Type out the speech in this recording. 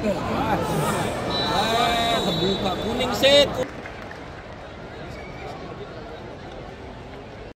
Eh, kebuka kuning set.